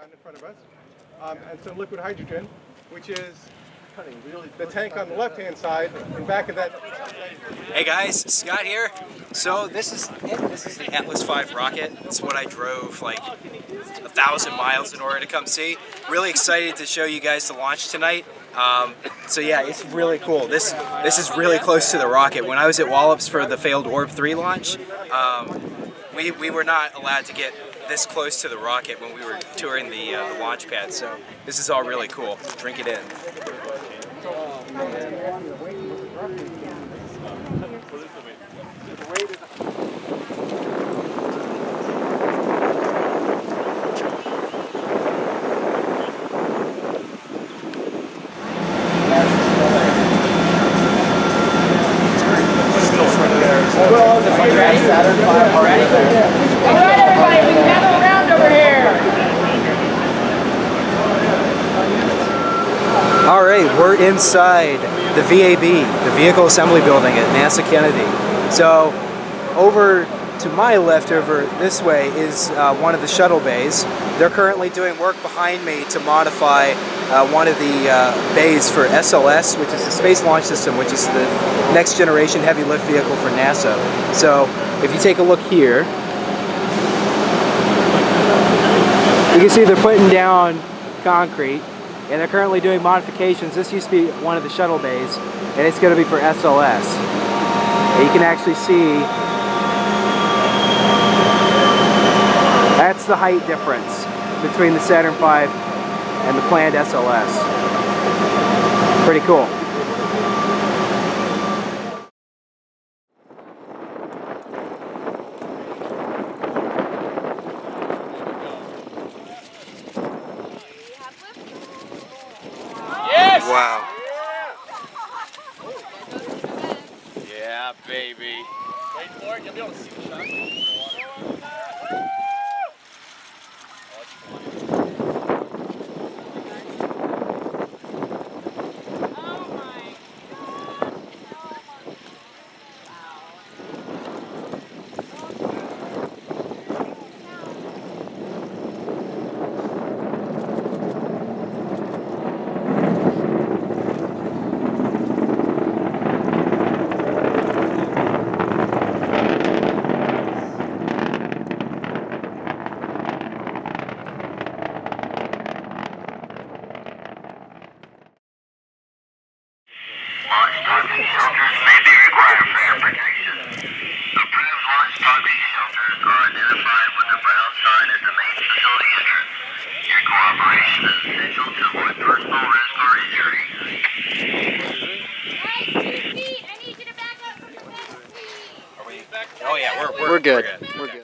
ground in front of us, um, and some liquid hydrogen, which is the tank on the left-hand side, and back of that. Hey guys, Scott here. So this is it. This is the Atlas V rocket. It's what I drove like a thousand miles in order to come see. Really excited to show you guys the launch tonight. Um, so yeah, it's really cool. This this is really close to the rocket. When I was at Wallops for the failed Orb 3 launch, um, we, we were not allowed to get this close to the rocket when we were touring the, uh, the launch pad. So this is all really cool. Drink it in. Saturn V already? All right, everybody, we can gather around over here. All right, we're inside the VAB, the Vehicle Assembly Building at NASA Kennedy. So over to my left over this way is uh, one of the shuttle bays. They're currently doing work behind me to modify uh, one of the uh, bays for SLS, which is the Space Launch System, which is the next generation heavy lift vehicle for NASA. So if you take a look here, you can see they're putting down concrete and they're currently doing modifications. This used to be one of the shuttle bays and it's going to be for SLS. And you can actually see that's the height difference between the Saturn V and the planned SLS. Pretty cool. Yeah, baby. Wait for it. You'll be able to see the shot. Launch target shelters may be required for application. Approved launch target shelters are identified with the brown sign at the main facility entrance. Your cooperation is essential to avoid personal risk or injury. Guys, two feet. I need you to back up from the fence, please. Oh yeah, we're, we're, We're good. We're good. We're good.